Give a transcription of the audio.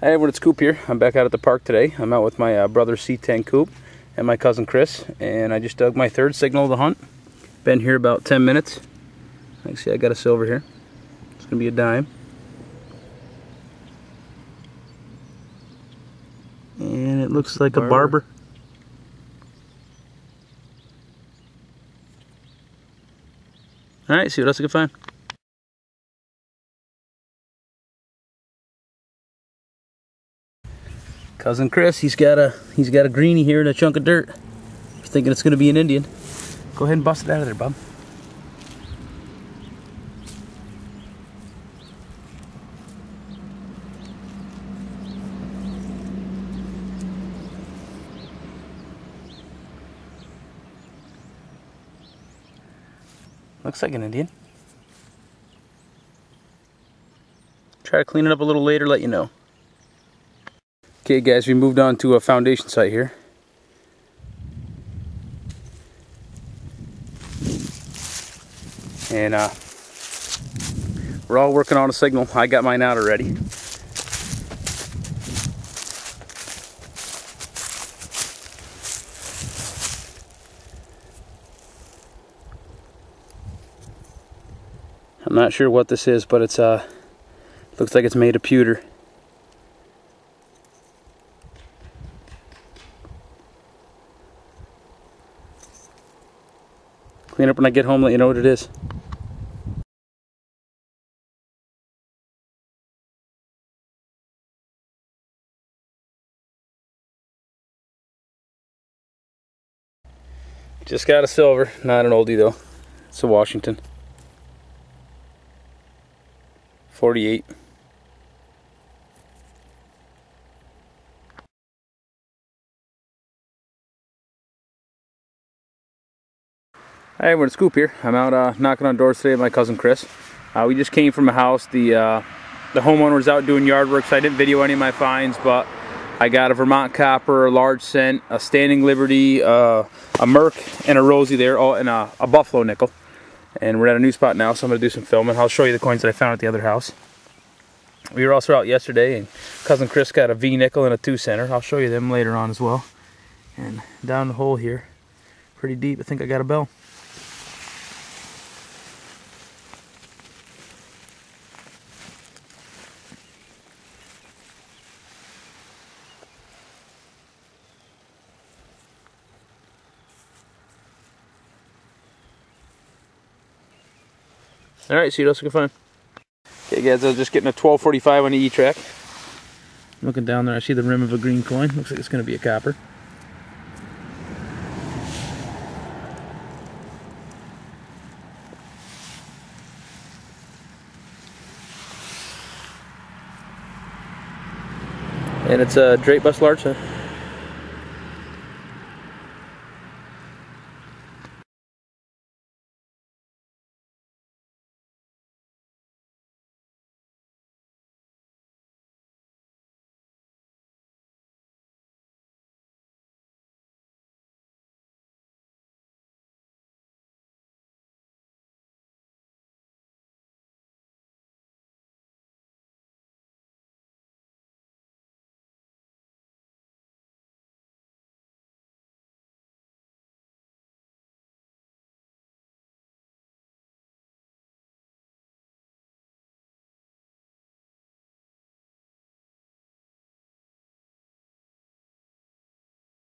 Hey everyone, it's Coop here. I'm back out at the park today. I'm out with my uh, brother C10 Coop and my cousin Chris, and I just dug my third signal of the hunt. Been here about 10 minutes. Like see, I got a silver here. It's gonna be a dime. And it looks like barber. a barber. All right, see what else I can find. Cousin Chris, he's got a he's got a greenie here and a chunk of dirt. He's thinking it's gonna be an Indian. Go ahead and bust it out of there, bub. Looks like an Indian. Try to clean it up a little later, let you know. Okay guys, we moved on to a foundation site here. And uh, we're all working on a signal. I got mine out already. I'm not sure what this is, but it's uh looks like it's made of pewter. Clean up when I get home, let you know what it is. Just got a silver, not an oldie though. It's a Washington. 48. Hey everyone, Scoop here. I'm out uh, knocking on doors today with my cousin Chris. Uh, we just came from a house. The uh, the homeowner was out doing yard work, so I didn't video any of my finds, but I got a Vermont copper, a large cent, a standing liberty, uh, a Merc, and a Rosie there, oh, and a, a buffalo nickel. And we're at a new spot now, so I'm going to do some filming. I'll show you the coins that I found at the other house. We were also out yesterday, and cousin Chris got a V nickel and a two center. I'll show you them later on as well. And down the hole here, pretty deep, I think I got a bell. Alright, see what else we can find. Okay guys, I was just getting a 1245 on the E-TRAC. Looking down there, I see the rim of a green coin. Looks like it's going to be a copper. And it's a Draped Bust Large.